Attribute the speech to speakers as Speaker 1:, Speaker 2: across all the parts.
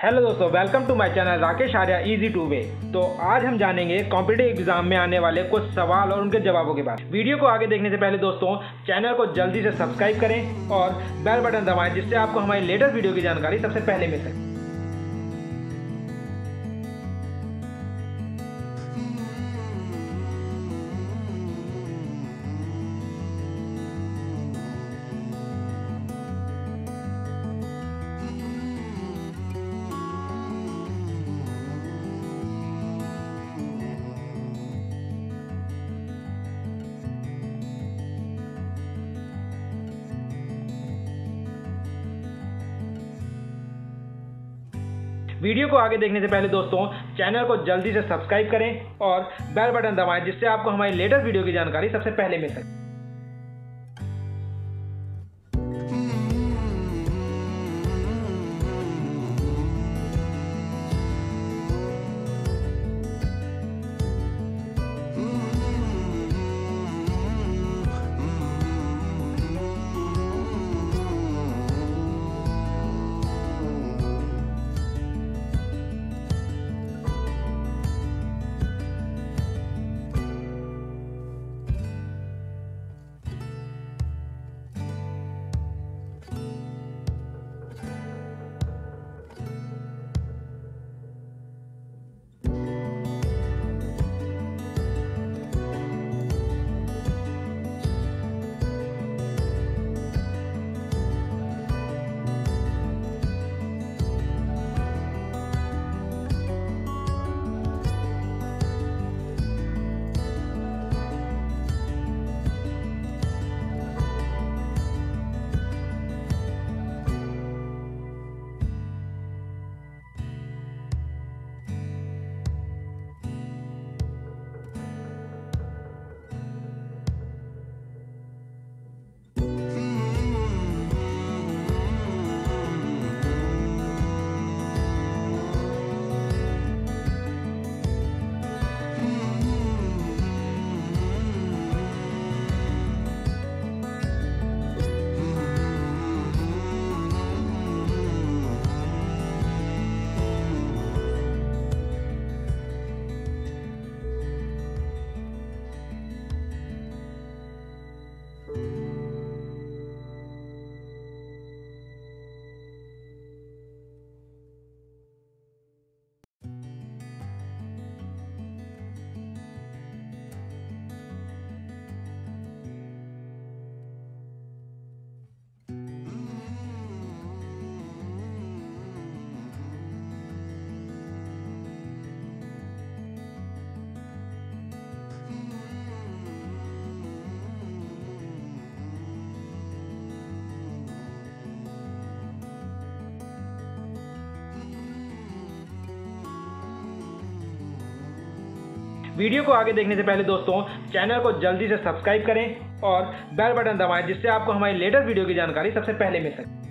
Speaker 1: Hello दोस्तों welcome to my channel Rakesh Arya easy to way तो आज हम जानेंगे कॉम्पिटेटिव एग्ज़ाम में आने वाले कुछ सवाल और उनके जवाबों के बारे वीडियो को आगे देखने से पहले दोस्तों चैनल को जल्दी से सब्सक्राइब करें और बेल बटन दबाएँ, जिससे आपको हमारी लेटेस्ट वीडियो की जानकारी सबसे पहले मिल सके। वीडियो को आगे देखने से पहले दोस्तों, चैनल को जल्दी से सब्सक्राइब करें और बेल बटन दबाएँ, जिससे आपको हमारी लेटेस्ट वीडियो की जानकारी सबसे पहले मिल सके। वीडियो को आगे देखने से पहले दोस्तों, चैनल को जल्दी से सब्सक्राइब करें और बेल बटन दबाएँ, जिससे आपको हमारी लेटेस्ट वीडियो की जानकारी सबसे पहले मिल सके।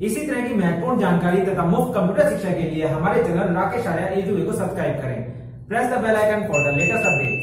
Speaker 2: इसी तरह की महत्वपूर्ण जानकारी तथा मुफ़्त कंप्यूटर शिक्षा के लिए हमारे चैनल राकेश आर्या को सब्सक्राइब करें। Press the bell icon for the latest updates